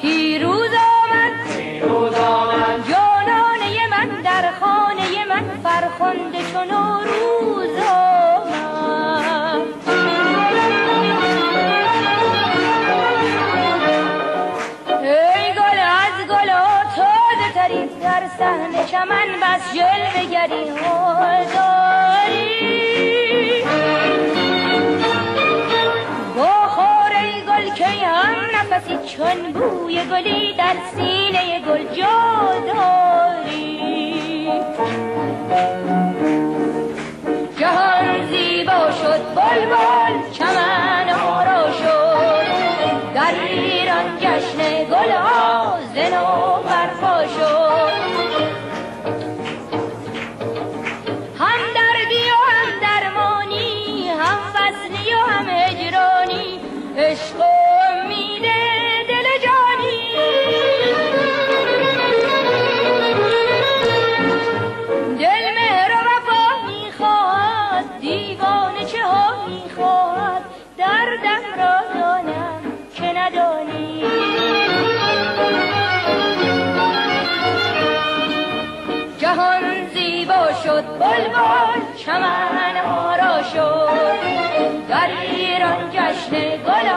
پیروز آمد پیروز آمد جانانه من در خانه من فرخنده چون روز آمد. ای گل از گل تازه ترین در صحنه چمن بس جلوه گری نفسی چون بوی گلی در سینه گل جا داری. جهان زیبا شد بلبل چمن آرا شد. در ایران جشن دردم را دانم که ندانی. جهان زیبا شد بلبل چمن آرا شد. در ایران جشن گل